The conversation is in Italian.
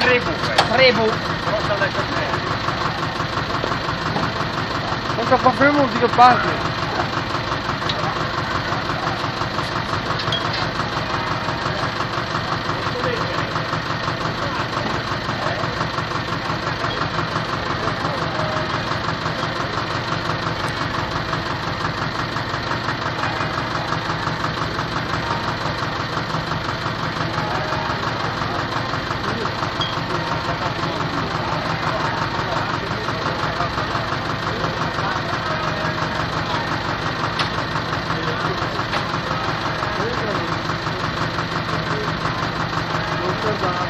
Trebu. Trebu. Rosa del Castello. Quanto fa fermo di parte? Bye-bye.